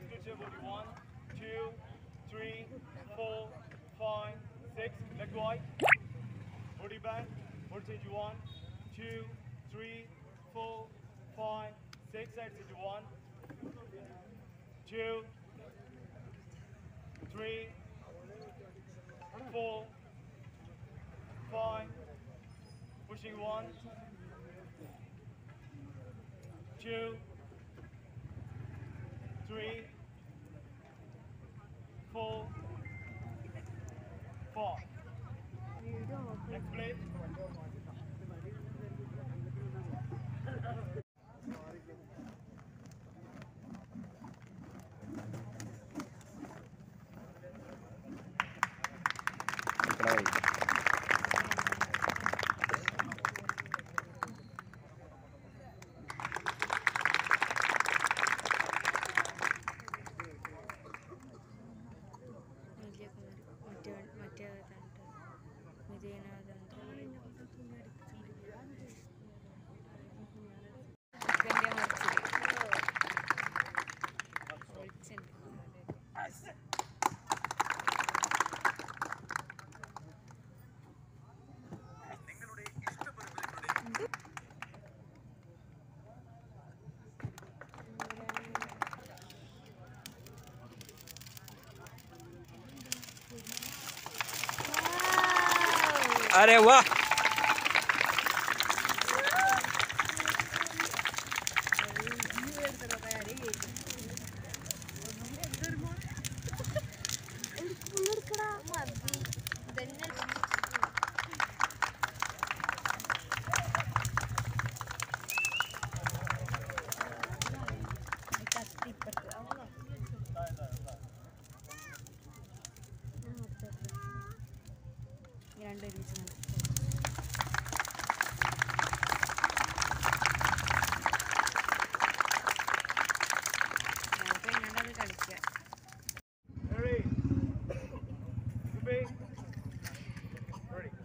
Exclusive body. One, two, three, four, five, six. Leg wide. Body back. Voltage one, two, three, four, five, six. Side one, two, three, four, five. Pushing one, two three, four, five. Next plate. Vijayanath अरे वाह।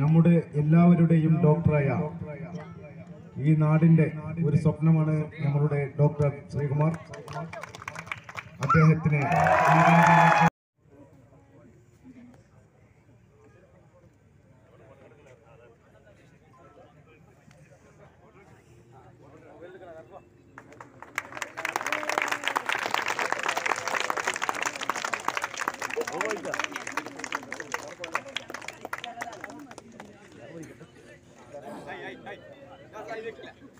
നമ്മുടെ എല്ലാവരുടെയും ഡോക്ടറായ ഈ നാടിന്റെ ഒരു സ്വപ്നമാണ് നമ്മളുടെ doctor Sreekumar. അദ്ദേഹത്തിന് Hey, hey, hey. That's how you